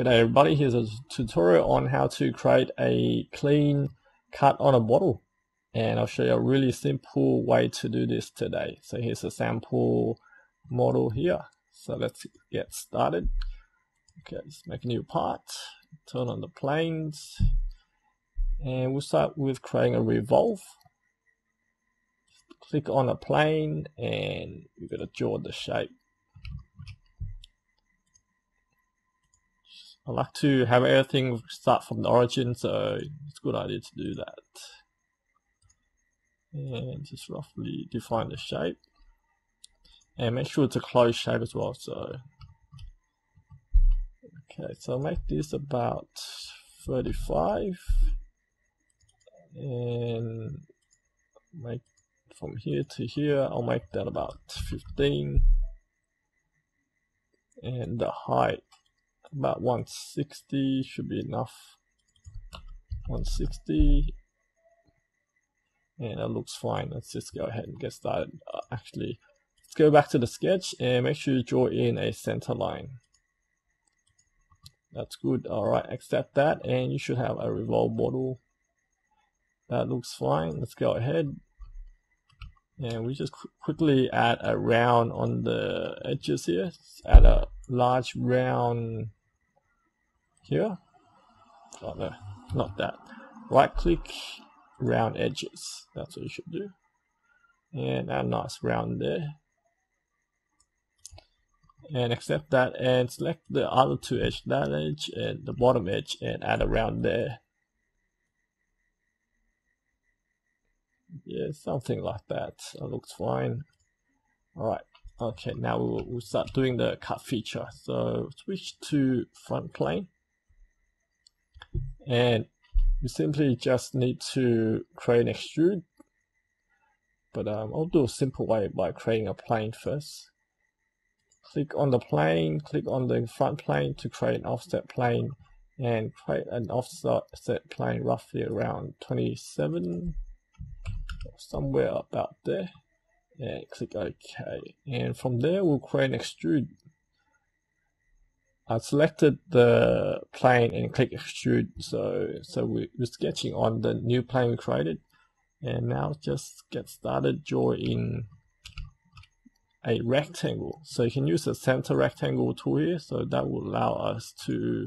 Good day everybody, here's a tutorial on how to create a clean cut on a bottle and I'll show you a really simple way to do this today. So here's a sample model here. So let's get started. Okay, let's make a new part, turn on the planes and we'll start with creating a revolve. Click on a plane and we're going to draw the shape. I like to have everything start from the origin, so it's a good idea to do that. And just roughly define the shape. And make sure it's a closed shape as well, so Okay, so make this about 35 and make from here to here I'll make that about 15 and the height about 160 should be enough. 160 and that looks fine. Let's just go ahead and get started. Uh, actually let's go back to the sketch and make sure you draw in a center line. That's good. Alright accept that. And you should have a revolve model. That looks fine. Let's go ahead. And we just qu quickly add a round on the edges here. Add a large round here. Oh no not that. Right click round edges. That's what you should do. And add a nice round there. And accept that and select the other two edge that edge and the bottom edge and add a round there. Yeah something like that. That looks fine. All right okay now we'll, we'll start doing the cut feature. So switch to front plane and you simply just need to create an extrude. But um, I'll do a simple way by creating a plane first. Click on the plane click on the front plane to create an offset plane and create an offset plane roughly around 27 somewhere about there. And click OK. And from there we'll create an extrude I selected the plane and click extrude so so we, are sketching on the new plane we created. And now just get started draw in a rectangle. So you can use the center rectangle tool here so that will allow us to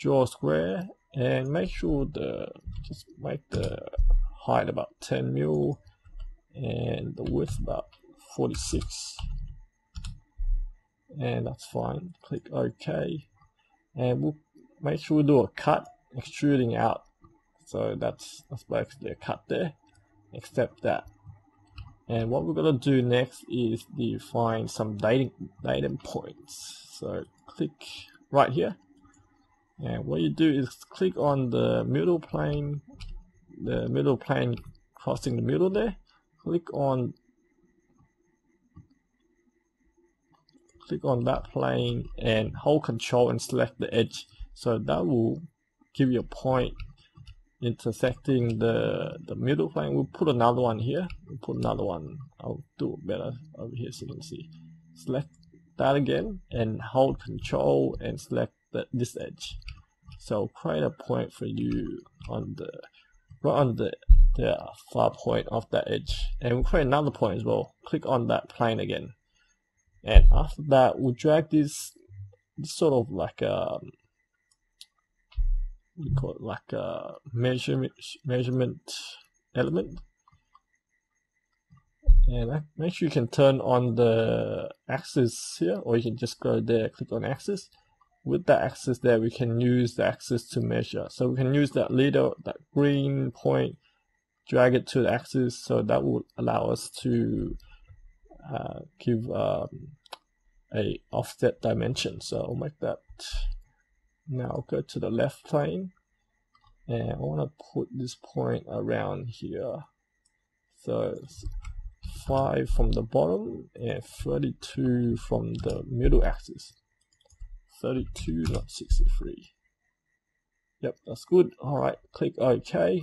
draw a square and make sure the just make the height about 10 mil and the width about 46 and that's fine. Click OK. And we'll make sure we do a cut extruding out. So that's that's basically a cut there. Accept that. And what we're gonna do next is define some dating datum points. So click right here. And what you do is click on the middle plane the middle plane crossing the middle there. Click on click on that plane and hold control and select the edge. So that will give you a point intersecting the the middle plane. We'll put another one here. We'll put another one. I'll do it better over here so you can see. Select that again and hold control and select the, this edge. So create a point for you on the right on the the far point of that edge. And we'll create another point as well. Click on that plane again and after that we'll drag this, this sort of like a we call it? Like a measurement measurement element. And make sure you can turn on the axis here or you can just go there click on axis. With the axis there we can use the axis to measure. So we can use that little that green point drag it to the axis. So that will allow us to uh, give um, a offset dimension. So I'll make that now go to the left plane. And I want to put this point around here. So 5 from the bottom and 32 from the middle axis. 32 not 63 yep that's good. Alright click OK.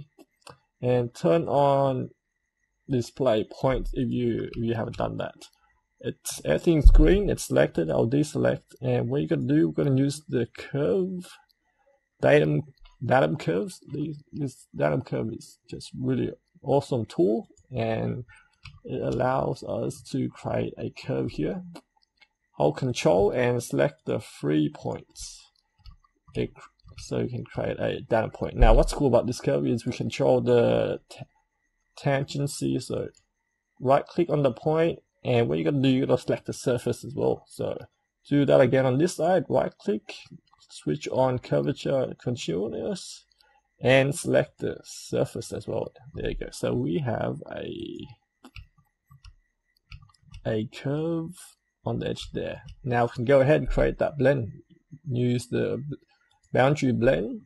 And turn on display points if you if you haven't done that it's everything's green, it's selected, I'll deselect, and what you're gonna do, we're gonna use the curve datum datum curves. This datum curve is just really awesome tool, and it allows us to create a curve here. Hold control and select the three points. It, so you can create a datum point. Now what's cool about this curve is we control the tangency. So right click on the point and what you're gonna do, you're gonna select the surface as well. So do that again on this side, right click, switch on curvature continuous and select the surface as well. There you go. So we have a a curve on the edge there. Now we can go ahead and create that blend. Use the boundary blend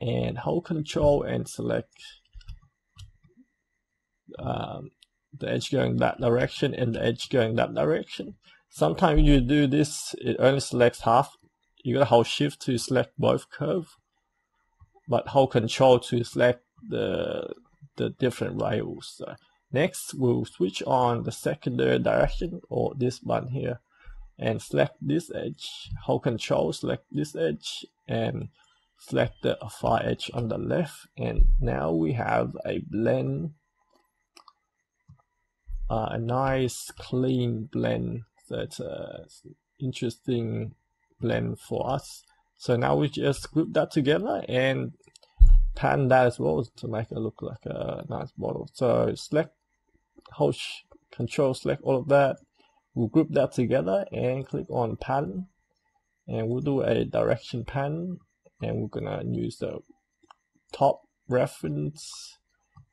and hold control and select um, the edge going that direction and the edge going that direction. Sometimes you do this, it only selects half. You gotta hold shift to select both curve, but hold control to select the the different rails. So next, we'll switch on the secondary direction or this button here and select this edge. Hold control, select this edge and select the far edge on the left. And now we have a blend uh, a nice clean blend that's uh, interesting blend for us. So now we just group that together and pan that as well to make it look like a nice bottle. So select, hold control, select all of that. We'll group that together and click on pan and we'll do a direction pan and we're gonna use the top reference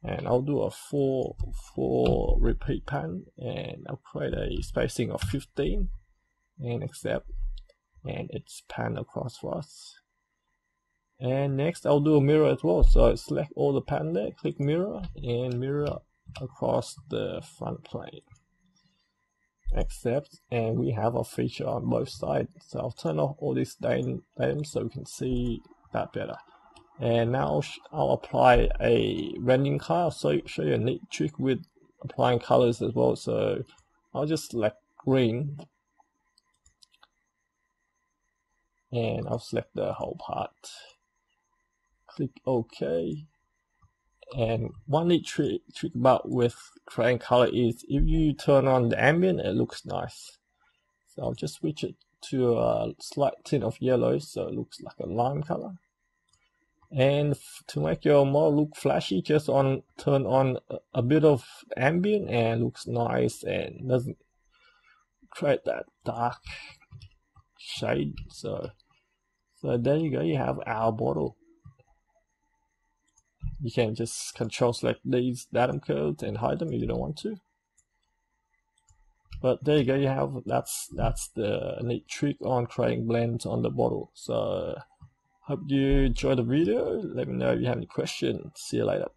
and I'll do a four four repeat pan and I'll create a spacing of 15 and accept and it's pan across for us. And next I'll do a mirror as well. So I select all the pan there click mirror and mirror across the front plane. Accept and we have a feature on both sides. So I'll turn off all these items so we can see that better and now I'll apply a rendering color. I'll show, show you a neat trick with applying colors as well. So I'll just select green and I'll select the whole part. Click OK. And one neat trick, trick about with creating color is if you turn on the ambient, it looks nice. So I'll just switch it to a slight tint of yellow so it looks like a lime color and to make your model look flashy just on turn on a bit of ambient and looks nice and doesn't create that dark shade. So so there you go you have our bottle. You can just control select these datum codes and hide them if you don't want to. But there you go you have that's that's the neat trick on creating blends on the bottle. So Hope you enjoyed the video. Let me know if you have any questions. See you later.